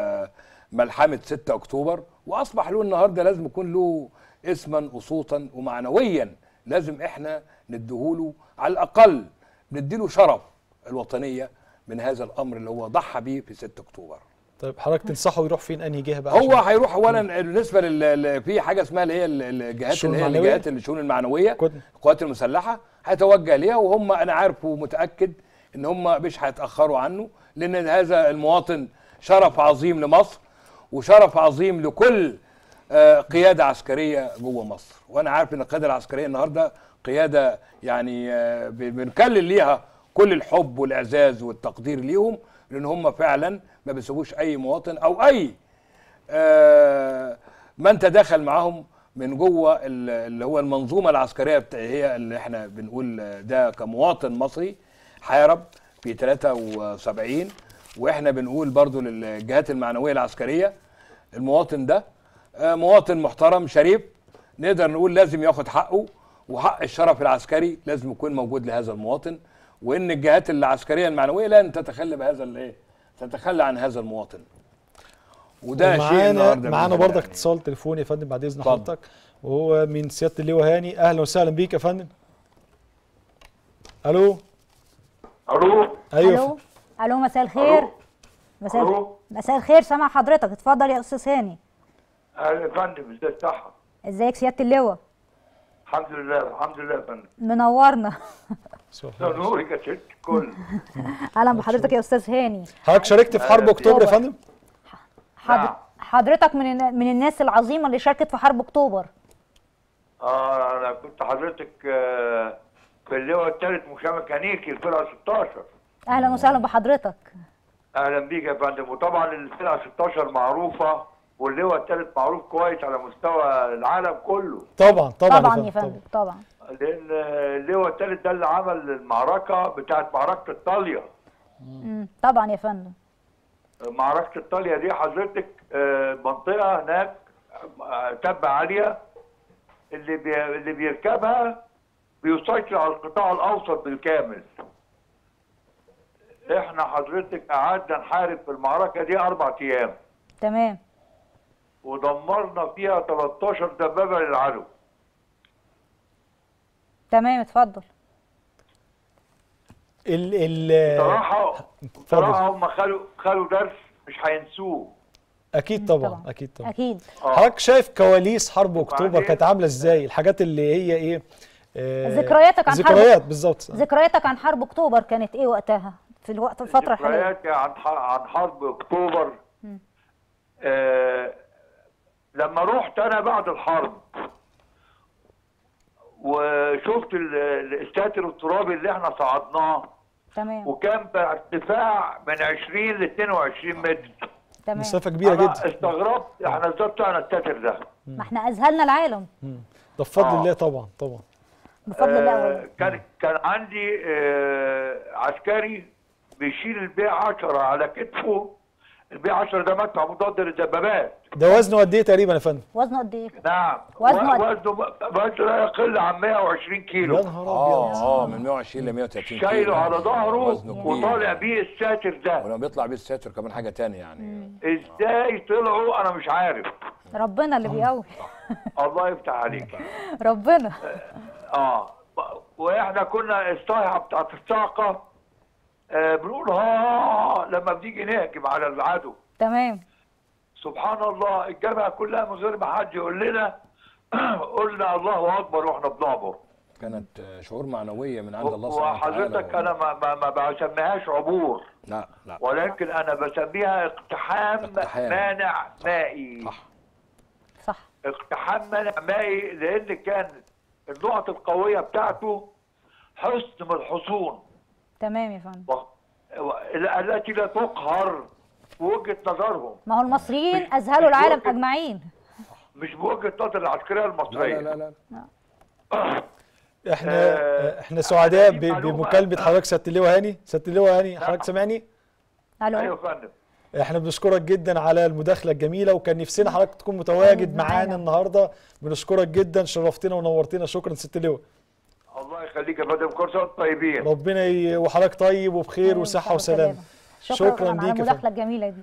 ملحمة 6 أكتوبر وأصبح له النهارده لازم يكون له اسما وصوتا ومعنويا. لازم إحنا نديهوله على الأقل نديله شرف الوطنية من هذا الأمر اللي هو ضحى بيه في 6 أكتوبر. طيب حضرتك تنصحه يروح فين أنهي جهة بقى؟ هو هيروح اولا بالنسبة لل في حاجة اسمها اللي هي ال- الجهات اللي هي؟ الجهات الشؤون المعنوية القوات المسلحة. هيتوجه ليها وهم أنا عارف ومتأكد إن هم مش هيتأخروا عنه لأن هذا المواطن شرف عظيم لمصر. وشرف عظيم لكل آه، قيادة عسكرية جوه مصر. وأنا عارف إن القيادة العسكرية النهارده قيادة يعني آه، بنكلل ليها كل الحب والإعزاز والتقدير ليهم لأن هم فعلا ما بيسيبوش أي مواطن أو أي آه، من تداخل معهم من جوه ال- اللي هو المنظومة العسكرية هي اللي إحنا بنقول ده كمواطن مصري حارب في 73 وإحنا بنقول برضو للجهات المعنوية العسكرية المواطن ده آه، مواطن محترم شريف نقدر نقول لازم ياخد حقه وحق الشرف العسكري لازم يكون موجود لهذا المواطن وإن الجهات العسكرية المعنوية لن تتخلى بهذا الايه تتخلى عن هذا المواطن. وده شيء معانا النهارده معانا برضك لي. اتصال تليفوني يا فندم بعد إذن. حضرتك. وهو من سيادة اللواء هاني. أهلا وسهلا بيك يا فندم. ألو؟ ألو؟ أيوه. ألو مساء الخير. مساء ألو. مساء الخير سامع حضرتك. اتفضل يا أستاذ هاني. أهلا يا فندم إزاي الصحه إزيك؟ سيادة اللواء. الحمد لله الحمد لله يا فندم. منورنا. نورك يا ست كل. أهلا بحضرتك يا أستاذ هاني. حضرتك شاركت في حرب أهلا أكتوبر يا. فندم. نعم. حضرتك من من الناس العظيمة اللي شاركت في حرب أكتوبر. آه أنا كنت حضرتك آه، في اللواء الثالث مشاة ميكانيكي الفرقه 16 أهلا وسهلا بحضرتك. أهلا بيك يا فندم. وطبعا الفرقة 16 معروفة واللواء الثالث معروف كويس على مستوى العالم كله. طبعا طبعا, طبعا يا فندم طبعا. لأن اللواء الثالث ده اللي عمل المعركة بتاعت معركة إيطاليا. طبعا يا فندم. معركة إيطاليا دي حضرتك آه، منطقة هناك آه، تبة عالية. اللي بي اللي بيركبها بيسيطر على القطاع الأوسط بالكامل. إحنا حضرتك قعدنا نحارب في المعركة دي أربع أيام تمام ودمرنا فيها 13 دبابة للعدو. تمام اتفضل ال ال اتفضل صراحة هم خلوا خلوا درس مش هينسوه. أكيد طبعا طبعا. أكيد طبعا أكيد آه. حضرتك شايف كواليس حرب أكتوبر؟ كانت عاملة إزاي الحاجات اللي هي إيه آه، ذكرياتك عن حرب- ذكريات بالظبط ذكرياتك عن حرب أكتوبر كانت إيه وقتها في الوقت الفترة الحالية. ذكرياتي عن ح- عن حرب أكتوبر. آه لما رحت أنا بعد الحرب وشفت ال- الساتر الترابي اللي إحنا صعدناه. تمام. وكان بارتفاع من 20 ل 22 متر. تمام. مسافة كبيرة جدا. استغربت إحنا إزاي طلعنا الساتر ده. ما إحنا أذهلنا العالم. ده بفضل آه. الله طبعا طبعا. بفضل الله آه. كان كان عندي آه عسكري بيشيل البي 10 على كتفه. البي 10 ده مدفع مضاد للدبابات. ده وزنه قد إيه تقريبا يا فندم؟ وزنه قد إيه؟ نعم. وزنه وزنه وزنه لا يقل عن 120 كيلو. يا نهار آه أبيض. آه من 120 ل 130 كيلو. شايله على ظهره وزنه كبير. وطالع بيه الساتر ده. ولما بيطلع بيه الساتر كمان حاجة تانية يعني. إزاي طلعوا؟ أنا مش عارف. ربنا اللي بيقوي. الله يفتح عليك. ربنا. آه وإحنا كنا الصيحه بتاعت الصاعقة. آه بنقول ها لما بنيجي نهجم على العدو. تمام. سبحان الله الجامعة كلها من غير ما حد يقول لنا. قلنا الله أكبر وإحنا بنعبر. كانت آه، شعور معنوية من عند الله سبحانه وتعالى وحضرتك أنا ما ما, ما بسميهاش عبور. لا لا. ولكن أنا بسميها اقتحام, اقتحام. مانع مائي صح. صح. اقتحام مانع مائي لأن كان النقط القوية بتاعته حصن من الحصون. تمام يا فندم. و- التي لا تقهر بوجهة نظرهم. ما هو المصريين أذهلوا العالم ممكن. أجمعين. مش بوجهة نظر العسكرية لا المصريه لا لا, لا. إحنا آه، إحنا سعداء معلومة. بمكالمة حضرتك سياده اللواء هاني. سياده اللواء هاني حضرتك سامعني؟ ألو. أيوه يا فندم. إحنا بنشكرك جدا على المداخلة الجميلة وكان نفسنا حضرتك تكون متواجد معانا. معانا النهارده. بنشكرك جدا شرفتنا ونورتنا. شكرا سياده اللواء الله يخليك يا فندم. كل سنه وأنتم طيبين. ربنا ي... وحضرتك طيب وبخير وصحة وسلامة. شكرا, شكراً شكرا على ليك يا المداخلة. الجميلة دي.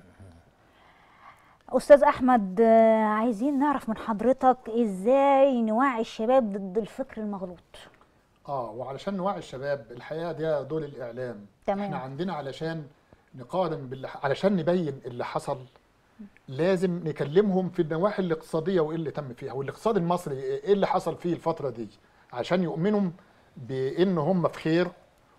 أستاذ أحمد آه، عايزين نعرف من حضرتك إزاي نوعي الشباب ضد الفكر المغلوط. آه وعلشان نوعي الشباب الحقيقة ده دور الإعلام. تمام. إحنا عندنا علشان نقارن باللي علشان نبين اللي حصل لازم نكلمهم في النواحي الاقتصادية وإيه اللي تم فيها والاقتصاد المصري إيه اللي حصل فيه الفترة دي عشان يؤمنوا بإن هم في خير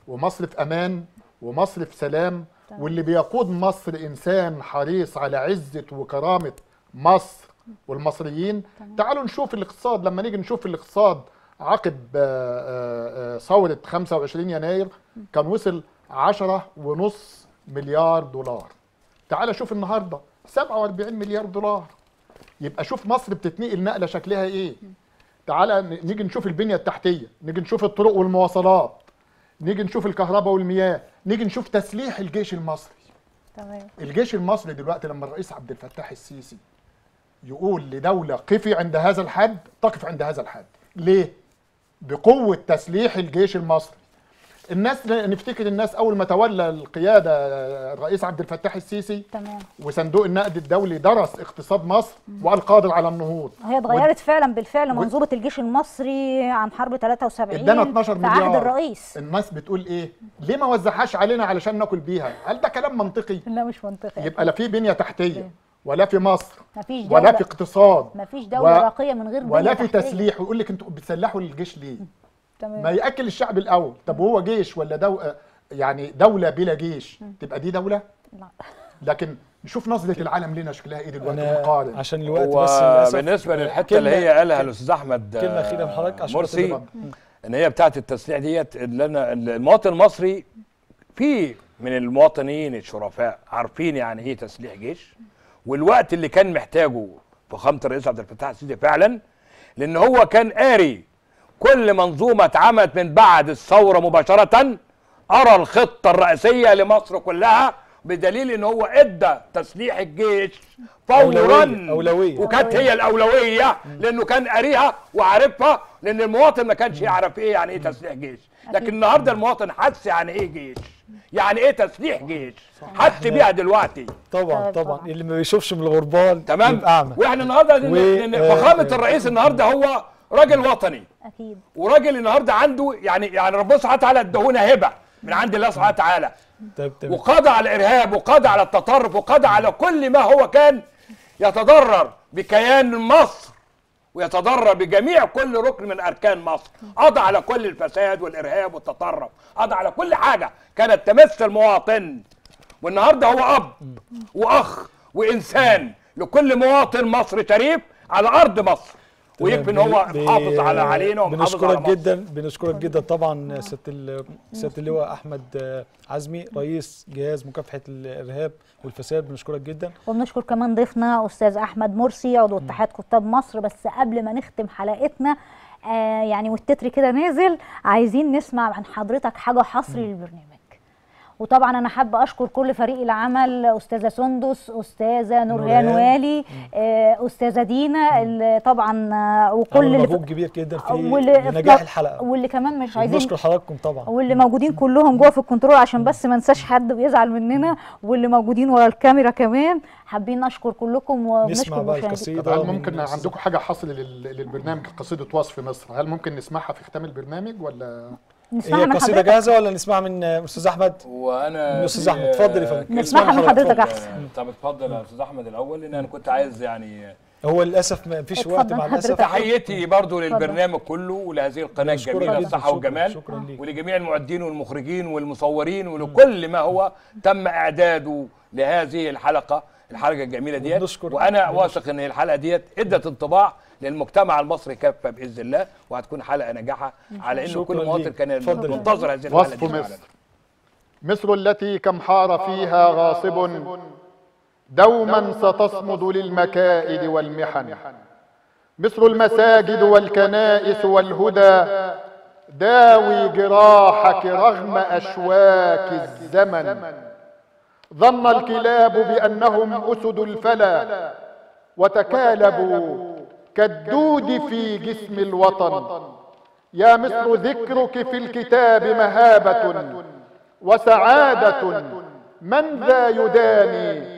ومصر في أمان ومصر في سلام واللي بيقود مصر إنسان حريص على عزة وكرامة مصر والمصريين. تعالوا نشوف الاقتصاد. لما نيجي نشوف الاقتصاد عقب آه، آه، آه، ثورة 25 يناير كان وصل 10 ونص مليار دولار. تعال شوف النهارده 47 مليار دولار. يبقى شوف مصر بتتنقل نقلة شكلها إيه؟ تعالى نيجي نشوف البنية التحتية نيجي نشوف الطرق والمواصلات نيجي نشوف الكهرباء والمياه نيجي نشوف تسليح الجيش المصري. تمام. الجيش المصري دلوقتي لما الرئيس عبد الفتاح السيسي يقول لدولة قفي عند هذا الحد تقف عند هذا الحد. ليه؟ بقوة تسليح الجيش المصري. الناس نفتكر الناس أول ما تولى القيادة الرئيس عبد الفتاح السيسي تمام وصندوق النقد الدولي درس اقتصاد مصر وقال قادر على النهوض هي اتغيرت فعلا بالفعل منظومة الجيش المصري عن حرب 73 ادانا 12 في عهد مليار الرئيس الناس بتقول إيه؟ ليه ما وزعهاش علينا علشان ناكل بيها؟ هل ده كلام منطقي؟ لا مش منطقي يبقى لا في بنية تحتية ولا في مصر مفيش ولا دولة في اقتصاد مفيش دولة و- راقية من غير ولا في تحتية. تسليح ويقول لك أنتوا بتسلحوا الجيش ليه؟ ما تمام يأكل الشعب الأول طب هو جيش ولا دو... يعني دولة بلا جيش تبقى دي دولة؟ لا. لكن نشوف نظرة العالم لنا شكلها إيه دلوقتي مقارن عشان الوقت بس للأسف وبالنسبه للحتة اللي هي قالها الأستاذ أحمد كلمة أخيرة من حضرتك عشان مرسي. إن هي بتاعه التسليح ديت اللي أنا المواطن المصري في من المواطنين الشرفاء عارفين يعني إيه تسليح جيش والوقت اللي كان محتاجه فخامة الرئيس عبد الفتاح السيسي فعلا لأن هو كان قاري كل منظومة اتعملت من بعد الثورة مباشرة أرى الخطة الرئيسية لمصر كلها بدليل إن هو إدى تسليح الجيش فورا. أولوية- أولوية. وكانت هي الأولوية لأنه كان قاريها وعارفها لأن المواطن ما كانش يعرف إيه يعني إيه تسليح جيش. لكن النهارده المواطن حس يعني إيه جيش؟ يعني إيه تسليح جيش؟ حس بيها دلوقتي. طبعا طبعاً. اللي ما بيشوفش من الغربال تمام. يبقى أعمى. وإحنا النهارده لأن آه، فخامة آه. الرئيس النهارده هو راجل وطني. أكيد. وراجل النهارده عنده يعني يعني ربنا سبحانه وتعالى اداهونا هبه من عند الله سبحانه وتعالى. طيب تمام وقضى على الارهاب وقضى على التطرف وقضى على كل ما هو كان يتضرر بكيان مصر ويتضرر بجميع كل ركن من أركان مصر. قضى على كل الفساد والإرهاب والتطرف. قضى على كل حاجة كانت تمس المواطن. والنهارده هو أب وأخ وإنسان لكل مواطن مصري شريف على أرض مصر. ويكفي ان هو محافظ على علينا ومحافظ على مصر. جدا بنشكرك جدا طبعا سياده سياده اللواء أحمد عزمي رئيس جهاز مكافحة الإرهاب والفساد بنشكرك جدا. وبنشكر كمان ضيفنا أستاذ أحمد مرسي عضو اتحاد كتاب مصر. بس قبل ما نختم حلقتنا آه يعني والتتر كده نازل عايزين نسمع عن حضرتك حاجة حصري للبرنامج. وطبعا أنا حابة أشكر كل فريق العمل أستاذة سندس أستاذة نورهان نورهان. والي آه، أستاذة دينا اللي طبعا آه، وكل مجهود كبير جدا في نجاح الحلقة. واللي كمان مش عايزين بنشكر حضراتكم طبعا. واللي موجودين كلهم جوه في الكنترول عشان بس ما ننساش حد بيزعل مننا واللي موجودين ورا الكاميرا كمان. حابين نشكر كلكم وبنشكر نسمع بقى المشاهدين. القصيدة. هل ممكن عندكم حاجة حصل لل- للبرنامج قصيدة وصف مصر؟ هل ممكن نسمعها في ختام البرنامج ولا؟ نسمعها هي من قصيدة جاهزة ولا نسمعها من أستاذ أحمد وأنا من أستاذ أحمد. اتفضل يا فندم. نسمعها من حضرتك اتفضل. أحسن. طب اتفضل يا أستاذ أحمد الأول لأن أنا كنت عايز يعني هو للأسف ما فيش وقت مع الأسف. تحيتي برضو للبرنامج كله ولهذه القناة الجميلة. الصحه شكراً- والجمال. ولجميع المعدين والمخرجين والمصورين ولكل ما هو تم إعداده لهذه الحلقة الحلقة الجميلة ديت وأنا واثق إن الحلقة ديت إدت انطباع للمجتمع المصري كافة بإذن الله وهتكون حلقة ناجحة على انه كل مواطن. كان. منتظر هذه الحلقة دي مصر. مصر التي كم حار فيها غاصب دوما ستصمد للمكائد والمحن مصر المساجد والكنائس والهدى داوي جراحك رغم أشواك الزمن ظن الكلاب بأنهم أسد الفلا وتكالبوا كالدود في جسم الوطن. يا مصر ذكرك في الكتاب مهابة وسعادة. من ذا يداني